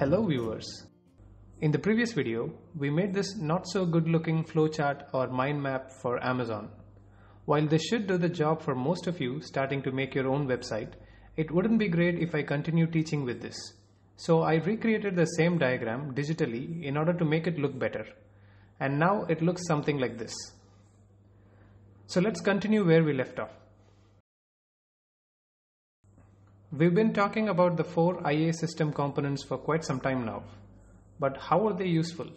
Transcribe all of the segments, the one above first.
Hello viewers. In the previous video, we made this not so good looking flowchart or mind map for Amazon. While this should do the job for most of you starting to make your own website, it wouldn't be great if I continue teaching with this. So I recreated the same diagram digitally in order to make it look better. And now it looks something like this. So let's continue where we left off. We've been talking about the four IA system components for quite some time now, but how are they useful?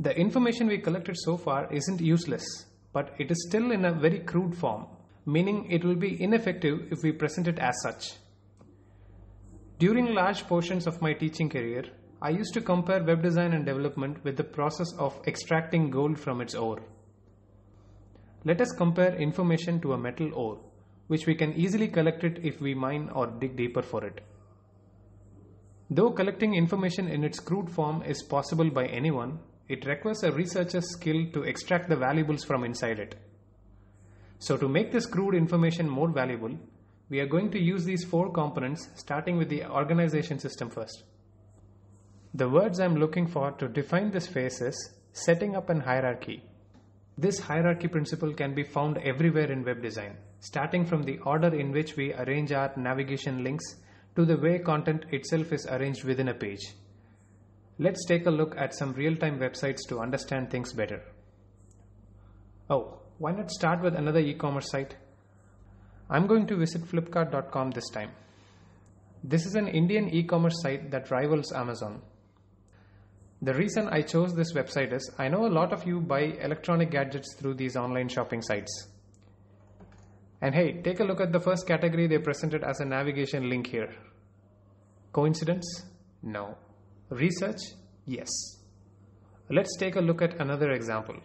The information we collected so far isn't useless, but it is still in a very crude form, meaning it will be ineffective if we present it as such. During large portions of my teaching career, I used to compare web design and development with the process of extracting gold from its ore. Let us compare information to a metal ore which we can easily collect it if we mine or dig deeper for it. Though collecting information in its crude form is possible by anyone, it requires a researcher's skill to extract the valuables from inside it. So to make this crude information more valuable, we are going to use these four components starting with the organization system first. The words I'm looking for to define this phase is setting up an hierarchy. This hierarchy principle can be found everywhere in web design starting from the order in which we arrange our navigation links to the way content itself is arranged within a page. Let's take a look at some real-time websites to understand things better. Oh, why not start with another e-commerce site? I'm going to visit flipkart.com this time. This is an Indian e-commerce site that rivals Amazon. The reason I chose this website is I know a lot of you buy electronic gadgets through these online shopping sites. And hey, take a look at the first category they presented as a navigation link here. Coincidence? No. Research? Yes. Let's take a look at another example.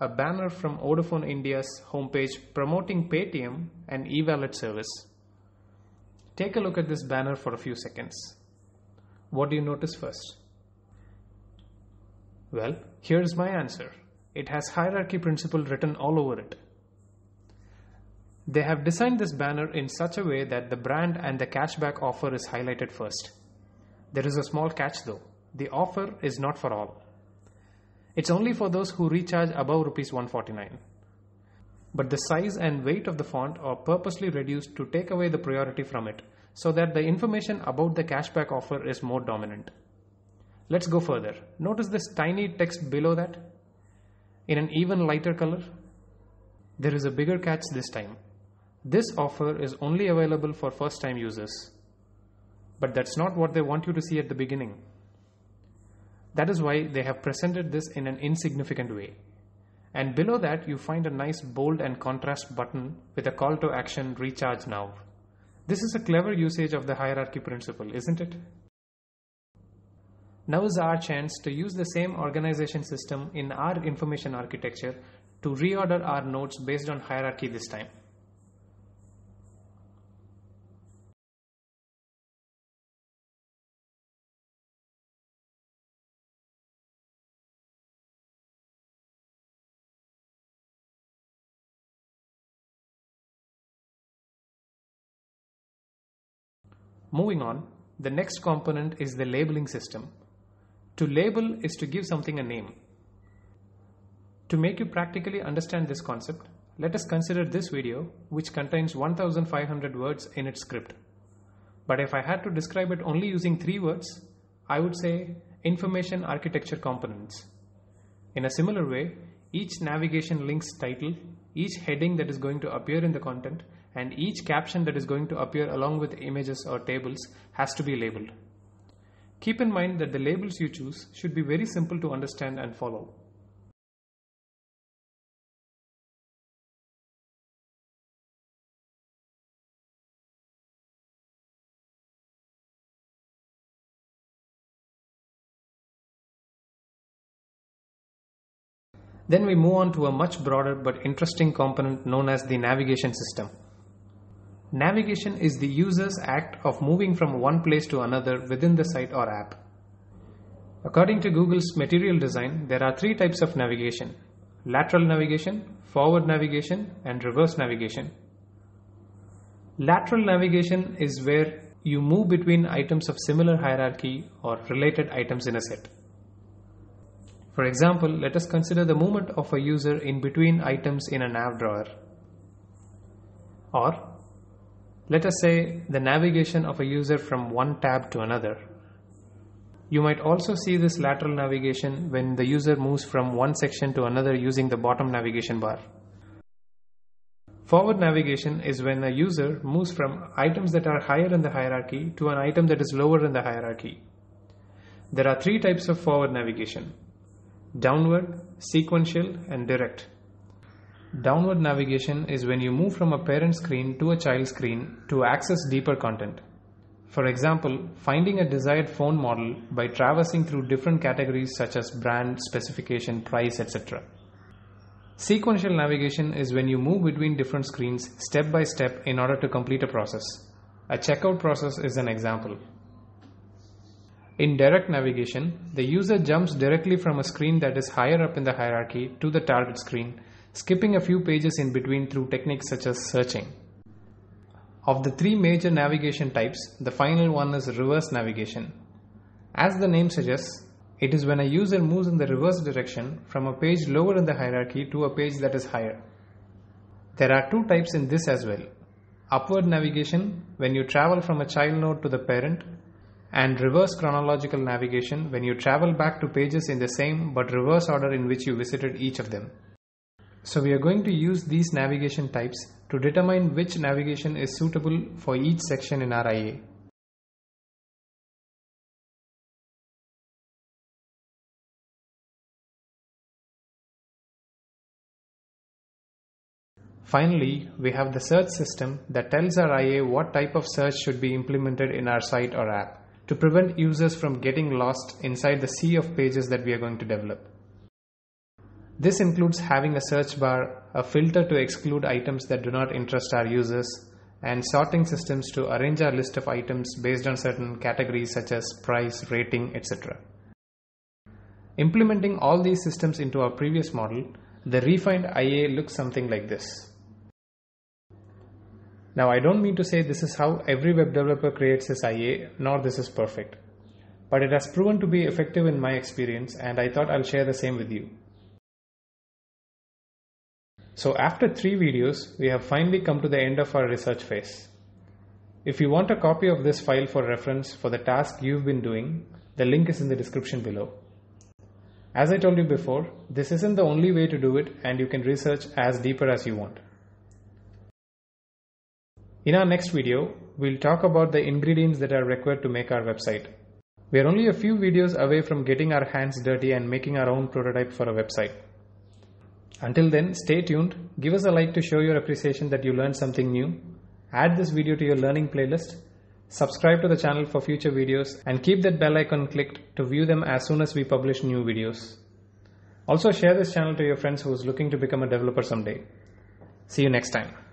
A banner from Vodafone India's homepage promoting Paytm and e-wallet service. Take a look at this banner for a few seconds. What do you notice first? Well, here's my answer. It has hierarchy principle written all over it. They have designed this banner in such a way that the brand and the cashback offer is highlighted first. There is a small catch though. The offer is not for all. It's only for those who recharge above rupees 149. But the size and weight of the font are purposely reduced to take away the priority from it so that the information about the cashback offer is more dominant. Let's go further. Notice this tiny text below that in an even lighter color. There is a bigger catch this time. This offer is only available for first time users. But that's not what they want you to see at the beginning. That is why they have presented this in an insignificant way. And below that, you find a nice bold and contrast button with a call to action recharge now. This is a clever usage of the hierarchy principle, isn't it? Now is our chance to use the same organization system in our information architecture to reorder our nodes based on hierarchy this time. Moving on, the next component is the labeling system. To label is to give something a name. To make you practically understand this concept, let us consider this video which contains 1500 words in its script. But if I had to describe it only using three words, I would say information architecture components. In a similar way, each navigation link's title, each heading that is going to appear in the content, and each caption that is going to appear along with images or tables has to be labeled. Keep in mind that the labels you choose should be very simple to understand and follow. Then we move on to a much broader but interesting component known as the navigation system. Navigation is the user's act of moving from one place to another within the site or app. According to Google's material design, there are three types of navigation lateral navigation, forward navigation, and reverse navigation. Lateral navigation is where you move between items of similar hierarchy or related items in a set. For example, let us consider the movement of a user in between items in a nav drawer. Or let us say the navigation of a user from one tab to another. You might also see this lateral navigation when the user moves from one section to another using the bottom navigation bar. Forward navigation is when a user moves from items that are higher in the hierarchy to an item that is lower in the hierarchy. There are three types of forward navigation downward, sequential, and direct. Downward navigation is when you move from a parent screen to a child screen to access deeper content. For example, finding a desired phone model by traversing through different categories such as brand, specification, price, etc. Sequential navigation is when you move between different screens step by step in order to complete a process. A checkout process is an example. In direct navigation, the user jumps directly from a screen that is higher up in the hierarchy to the target screen, skipping a few pages in between through techniques such as searching. Of the three major navigation types, the final one is reverse navigation. As the name suggests, it is when a user moves in the reverse direction from a page lower in the hierarchy to a page that is higher. There are two types in this as well. Upward navigation, when you travel from a child node to the parent, and reverse chronological navigation when you travel back to pages in the same but reverse order in which you visited each of them. So we are going to use these navigation types to determine which navigation is suitable for each section in our IA. Finally, we have the search system that tells our IA what type of search should be implemented in our site or app to prevent users from getting lost inside the sea of pages that we are going to develop. This includes having a search bar, a filter to exclude items that do not interest our users, and sorting systems to arrange our list of items based on certain categories such as price, rating, etc. Implementing all these systems into our previous model, the refined IA looks something like this. Now I don't mean to say this is how every web developer creates his IA, nor this is perfect. But it has proven to be effective in my experience and I thought I'll share the same with you. So after three videos, we have finally come to the end of our research phase. If you want a copy of this file for reference for the task you've been doing, the link is in the description below. As I told you before, this isn't the only way to do it and you can research as deeper as you want. In our next video, we'll talk about the ingredients that are required to make our website. We are only a few videos away from getting our hands dirty and making our own prototype for a website. Until then, stay tuned, give us a like to show your appreciation that you learned something new, add this video to your learning playlist, subscribe to the channel for future videos, and keep that bell icon clicked to view them as soon as we publish new videos. Also share this channel to your friends who is looking to become a developer someday. See you next time.